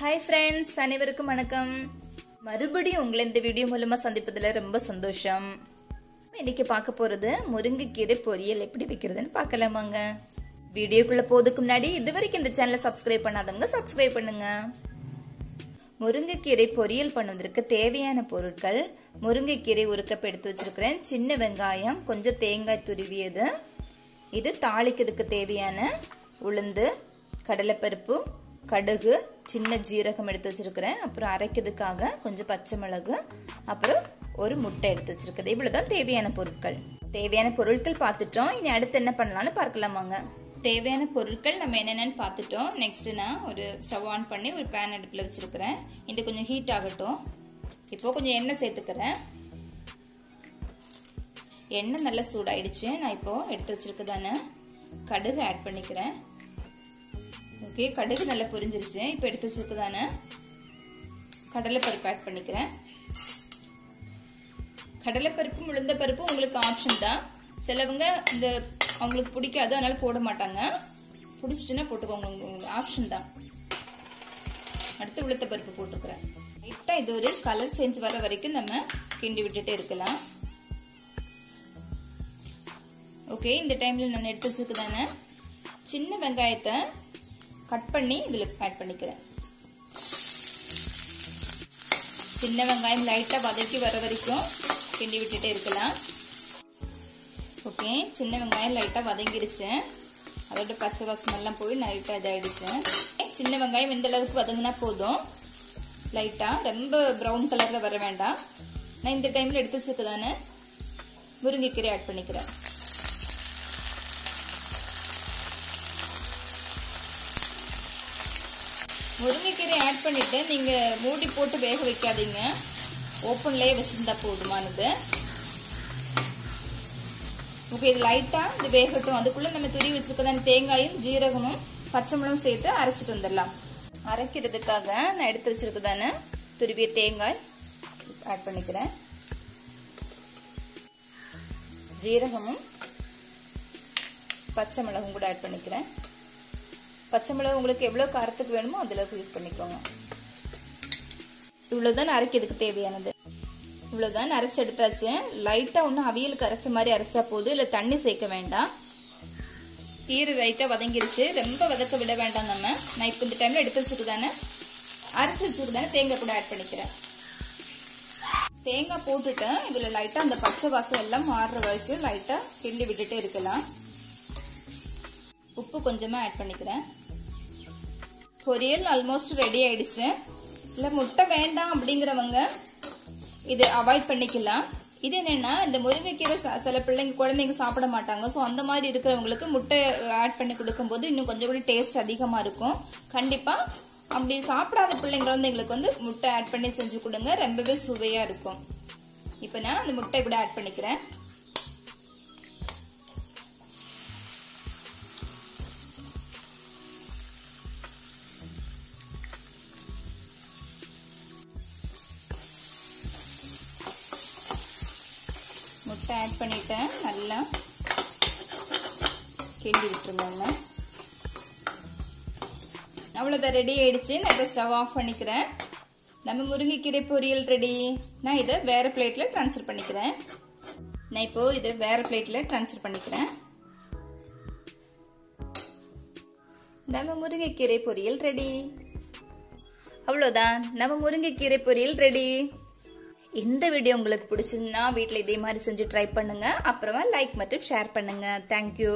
Hi friends அனைவருக்கும் வணக்கம். மறுபடியும் உங்களை இந்த வீடியோ மூலமா சந்திப்பதில் ரொம்ப சந்தோஷம். இன்னைக்கு பார்க்க போறது முருங்கைக்கீரை பொரியல். எப்படி வைக்கிறதுன்னு பார்க்கலாமாங்க வீடியோக்குள்ள போதுக்கு முன்னாடி இது வரைக்கும் இந்த சேனலை சப்ஸ்கிரைப் பண்ணாதவங்க சப்ஸ்கிரைப் பண்ணுங்க. முருங்கைக்கீரை பொரியல் பண்ணுவதற்கு தேவையான பொருட்கள் முருங்கைக்கீரை ஒரு கப் எடுத்து வச்சிருக்கிறேன். சின்ன வெங்காயம் கொஞ்சம் தேங்காய் துருவியது. இது தாளிக்கிறதுக்கு தேவையான உளுந்து கடலைப்பருப்பு கடுகு சின்ன ஜீரகம் எடுத்து வச்சிருக்கிறேன். அப்புறம் அரைக்கிறதுக்காக கொஞ்சம் பச்சை மிளகு அப்புறம் ஒரு முட்டை எடுத்து வச்சிருக்கிறது இவ்வளவுதான் தேவையான பொருட்கள். தேவையான பொருட்கள் பார்த்துட்டோம். இனி அடுத்து என்ன பண்ணலாம்னு பார்க்கலாமாங்க தேவையான பொருட்கள் நம்ம என்னென்னு பார்த்துட்டோம். நெக்ஸ்ட்டு நான் ஒரு ஸ்டவ் ஆன் பண்ணி ஒரு பேன் அடுப்பில் வச்சுருக்கிறேன். இது கொஞ்சம் ஹீட் ஆகட்டும். இப்போ கொஞ்சம் எண்ணெய் சேர்த்துக்கிறேன். எண்ணெய் நல்லா சூடாயிடுச்சு. நான் இப்போது எடுத்து வச்சிருக்கதான கடுகு ஆட் பண்ணிக்கிறேன். ஓகே கடுகு நல்லா பொரிஞ்சிருச்சு. இப்போ எடுத்து வச்சிருக்கதான கடலைப்பருப்பு ஆட் பண்ணிக்கிறேன். கடலைப்பருப்பு உளுந்த பருப்பு உங்களுக்கு ஆப்ஷன் தான். சிலவங்க இந்த அவங்களுக்கு பிடிக்காது அதனால் போட மாட்டாங்க. பிடிச்சிட்டுன்னா போட்டுக்கோங்க உங்களுக்கு ஆப்ஷன் தான். அடுத்து உளுத்த பருப்பு போட்டுக்கிறேன். லைட்டாக இது ஒரு கலர் சேஞ்ச் வர வரைக்கும் நம்ம கிண்டி விட்டுட்டு இருக்கலாம். ஓகே இந்த டைமில் நான் எடுத்து வச்சுருக்குதானே சின்ன வெங்காயத்தை கட் பண்ணி இதில் ஆட் பண்ணிக்கிறேன். சின்ன வெங்காயம் லைட்டாக வதக்கி வர வரைக்கும் கிண்டி விட்டுட்டே இருக்கலாம். ஓகே சின்ன வெங்காயம் லைட்டாக வதங்கிருச்சு. அதோட பச்சை வாசமெல்லாம் போய் லைட்டாக இதாகிடுச்சு சின்ன வெங்காயம் இந்த அளவுக்கு வதங்கினா போதும். லைட்டாக ரொம்ப ப்ரௌன் கலரில் வர வேண்டாம். நான் இந்த டைமில் எடுத்து வச்சுக்கதானே முருங்கைக்கீரை ஆட் பண்ணிக்கிறேன். முருங்கைக்கீரை ஆட் பண்ணிவிட்டு நீங்கள் மூடி போட்டு வேக வைக்காதீங்க. ஓப்பன்லேயே வச்சுருந்தா போதுமானது. ஓகே இது லைட்டாக இது வேகட்டும். அதுக்குள்ளே நம்ம துரி வச்சுருக்கதான் தேங்காயும் ஜீரகமும் பச்சை மிளகும் சேர்த்து அரைச்சிட்டு வந்துடலாம். அரைக்கிறதுக்காக நான் எடுத்து வச்சுருக்கதானே துருவிய தேங்காய். ஆட் பண்ணிக்கிறேன். ஜீரகமும் பச்சை மிளகும் கூட ஆட் பண்ணிக்கிறேன். பச்சை மிளகு உங்களுக்கு எவ்வளோ காரத்துக்கு வேணுமோ அதில் யூஸ் பண்ணிக்கோங்க. இவ்வளோதான் அரைக்கிறதுக்கு தேவையானது. இவ்வளோதான் அரைச்சி எடுத்தாச்சு. லைட்டாக ஒன்றும் அவியலுக்கு அரைச்ச மாதிரி அரைச்சா போதும். இல்லை தண்ணி சேர்க்க வேண்டாம். கீரை லைட்டாக வதங்கிருச்சு. ரொம்ப வதக்க விட வேண்டாம் நம்ம. நான் இப்போ இந்த டைமில் எடுத்து வச்சுருக்குதானே? அரைச்சி வச்சுருக்குதானே? தேங்காய் கூட ஆட் பண்ணிக்கிறேன். தேங்காய் போட்டுட்டேன். இதில் லைட்டாக அந்த பச்சை வாசம் எல்லாம் மாறுற வரைக்கும் லைட்டாக கிண்டி விட்டுட்டே இருக்கலாம். உப்பு கொஞ்சமாக ஆட் பண்ணிக்கிறேன். பொரியல் ஆல்மோஸ்ட் ரெடி ஆயிடுச்சு. இல்லை முட்டை வேண்டாம் அப்படிங்கிறவங்க இது அவாய்ட் பண்ணிக்கலாம். இது என்னென்னா இந்த முருங்கைக்கீரை சில பிள்ளைங்க குழந்தைங்க சாப்பிட மாட்டாங்க. ஸோ அந்த மாதிரி இருக்கிறவங்களுக்கு முட்டை ஆட் பண்ணி கொடுக்கும்போது இன்னும் கொஞ்சம் கூட டேஸ்ட் அதிகமாக இருக்கும். கண்டிப்பாக அப்படி சாப்பிடாத பிள்ளைங்க குழந்தைங்களுக்கு வந்து முட்டை ஆட் பண்ணி செஞ்சு கொடுங்க. ரொம்பவே சுவையாக இருக்கும். இப்போ நான் அந்த முட்டை கூட ஆட் பண்ணிக்கிறேன். முட்டை ஆட் பண்ணிட்டேன். நல்லா கிண்டி விட்டுருங்க அவ்வளோதான் ரெடி ஆயிடுச்சு. நான் இப்போ ஸ்டவ் ஆஃப் பண்ணிக்கிறேன். நம்ம முருங்கைக்கீரை பொரியல் ரெடி நான் இதை வேறு பிளேட்டில் ட்ரான்ஸ்ஃபர் பண்ணிக்கிறேன். நான் இப்போது இதை வேறு பிளேட்டில் ட்ரான்ஸ்ஃபர் பண்ணிக்கிறேன். நம்ம முருங்கைக்கீரை பொரியல் ரெடி அவ்வளோதான் நம்ம முருங்கைக்கீரை பொரியல் ரெடி இந்த வீடியோ உங்களுக்கு பிடிச்சிருந்தா வீட்டில் இதே மாதிரி செஞ்சு ட்ரை பண்ணுங்கள் அப்புறமா லைக் மற்றும் ஷேர் பண்ணுங்கள் தேங்க்யூ